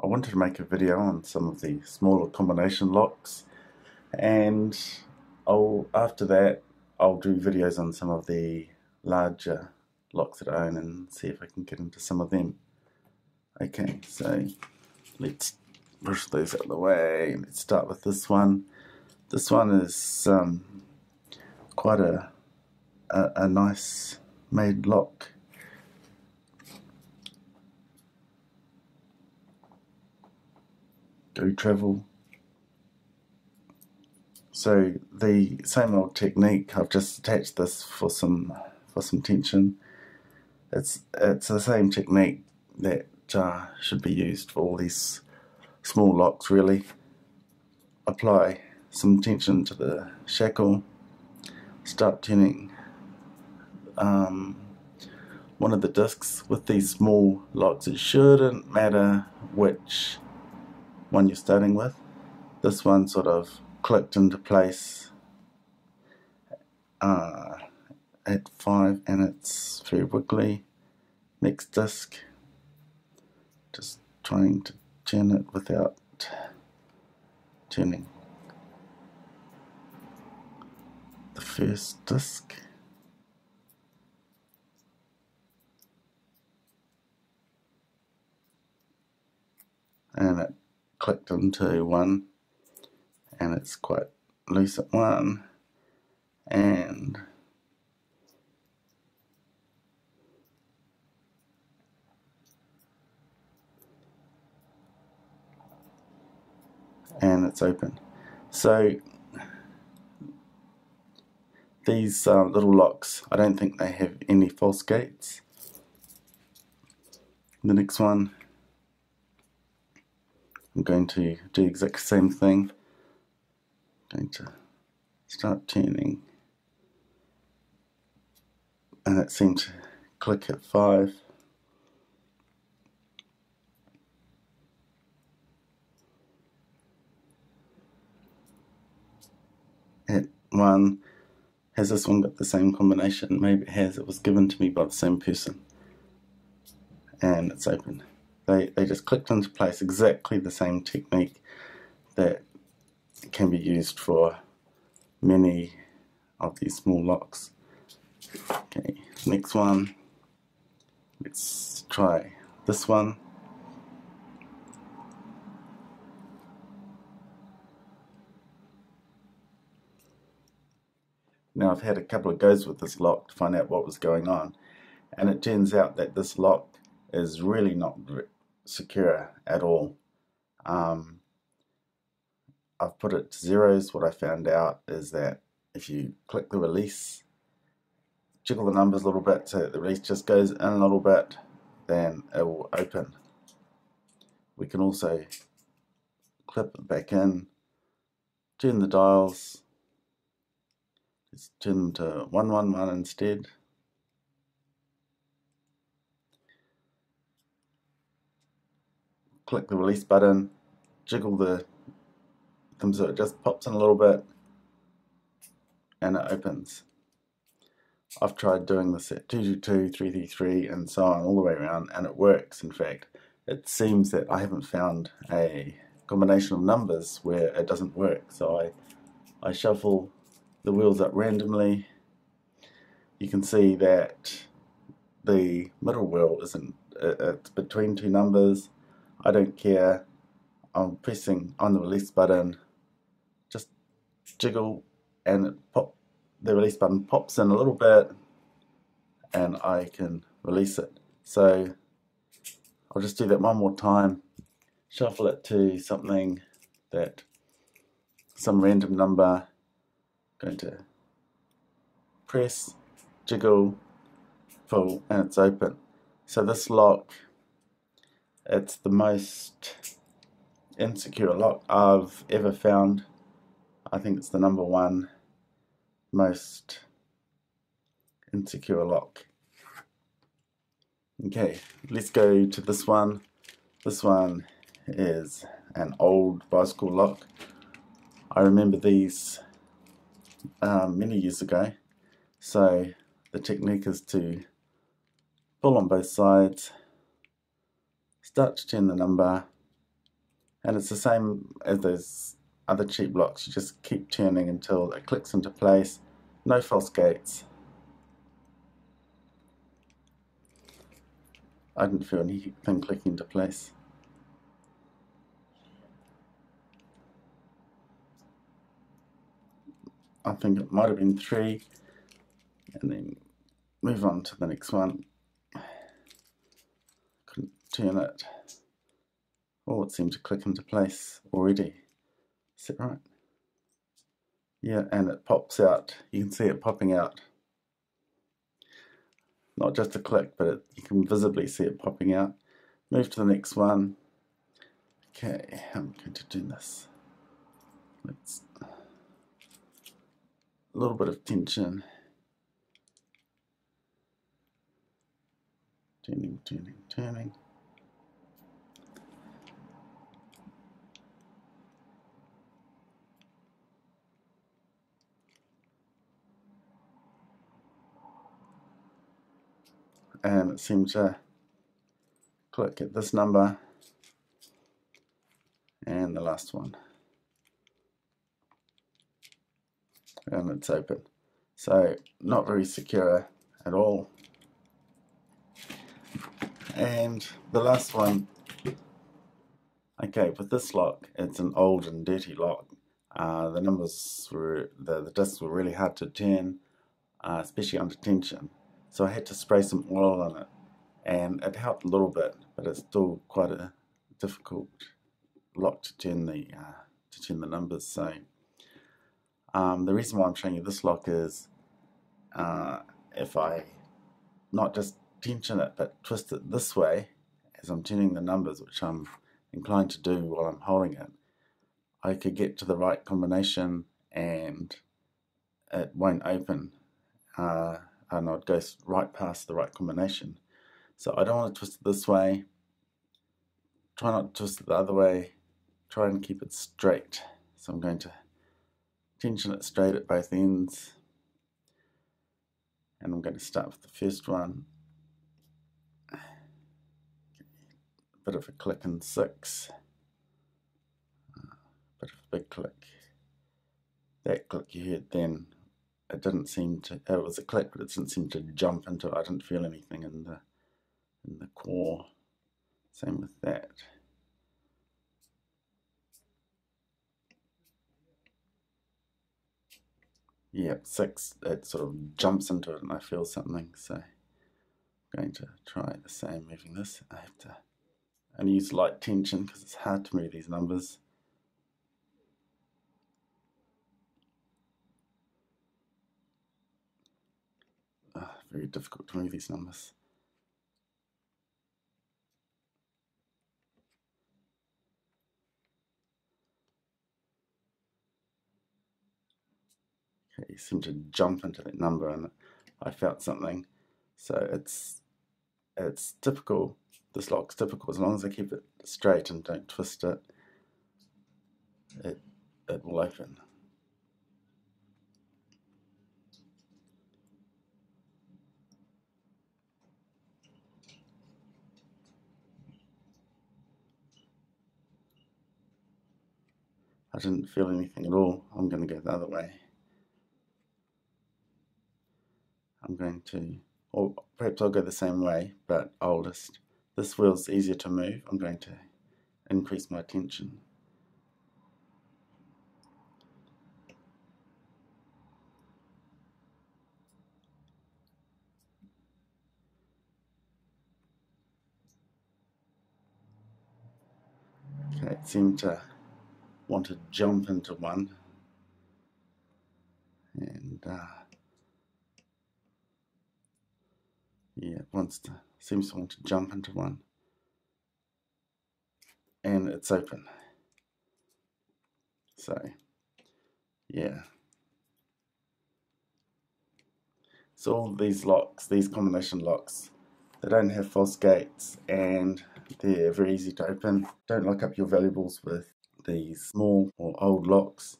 I wanted to make a video on some of the smaller combination locks and I'll after that I'll do videos on some of the larger locks that I own and see if I can get into some of them. Okay, so let's push those out of the way. Let's start with this one. This one is um, quite a, a, a nice made lock. Go travel. So the same old technique. I've just attached this for some for some tension. It's it's the same technique that uh, should be used for all these small locks. Really, apply some tension to the shackle. Start turning um, one of the discs with these small locks. It shouldn't matter which one you're starting with. This one sort of clicked into place uh, at 5 and it's very wiggly. Next disc, just trying to turn it without turning the first disc. And it clicked into one and it's quite loose at one and and it's open. So these uh, little locks I don't think they have any false gates. The next one I'm going to do the exact same thing. I'm going to start tuning. And it seemed to click at 5 at 1 has this one got the same combination? Maybe it has. It was given to me by the same person. And it's open they, they just clicked into place exactly the same technique that can be used for many of these small locks. Okay, next one. Let's try this one. Now I've had a couple of goes with this lock to find out what was going on and it turns out that this lock is really not secure at all. Um, I've put it to zeros. What I found out is that if you click the release, jiggle the numbers a little bit so the release just goes in a little bit, then it will open. We can also clip it back in, turn the dials, let's turn them to 111 instead. Click the release button, jiggle the thumb so it just pops in a little bit and it opens. I've tried doing this at 222, 333 and so on all the way around and it works in fact. It seems that I haven't found a combination of numbers where it doesn't work so I, I shuffle the wheels up randomly. You can see that the middle wheel isn't, it's between two numbers. I don't care. I'm pressing on the release button just jiggle and pop the release button pops in a little bit and I can release it. So I'll just do that one more time, shuffle it to something that some random number, I'm going to press, jiggle, pull and it's open. So this lock, it's the most insecure lock I've ever found I think it's the number one most insecure lock. Okay, let's go to this one. This one is an old bicycle lock. I remember these um, many years ago. So the technique is to pull on both sides, start to turn the number, and it's the same as those other cheap locks. You just keep turning until it clicks into place. No false gates. I didn't feel anything clicking into place. I think it might have been three. And then move on to the next one turn it oh it seemed to click into place already. Is that right? Yeah and it pops out. You can see it popping out. Not just a click but it, you can visibly see it popping out. Move to the next one. Okay I'm going to do this? Let's a little bit of tension. Turning, turning, turning. And it seems to click at this number and the last one. and it's open. So not very secure at all. And the last one, okay, with this lock, it's an old and dirty lock. Uh, the numbers were, the, the discs were really hard to turn, uh, especially under tension. So I had to spray some oil on it and it helped a little bit, but it's still quite a difficult lock to turn the, uh, to turn the numbers. So um, the reason why I'm showing you this lock is uh, if I not just tension it but twist it this way as I'm turning the numbers which I'm inclined to do while I'm holding it I could get to the right combination and it won't open uh, and I'd go right past the right combination. So I don't want to twist it this way. Try not to twist it the other way. Try and keep it straight. So I'm going to tension it straight at both ends. And I'm going to start with the first one. A bit of a click in six. A bit of a big click. That click you heard then it didn't seem to it was a click but it didn't seem to jump into it I didn't feel anything in the in the core same with that Yep, six, it sort of jumps into it and I feel something. So I'm going to try the same moving this. I have to and use light tension because it's hard to move these numbers. Oh, very difficult to move these numbers. he seem to jump into that number and I felt something. So it's it's typical, this lock's typical, as long as I keep it straight and don't twist it, it, it will open. I didn't feel anything at all. I'm going to go the other way. I'm going to, or perhaps I'll go the same way, but I'll just, this wheel's easier to move, I'm going to increase my tension. Okay, it seemed to want to jump into one and uh, Yeah, wants to, seems to want to jump into one. And it's open. So, yeah. So all these locks, these combination locks, they don't have false gates and they're very easy to open. Don't lock up your valuables with these small or old locks.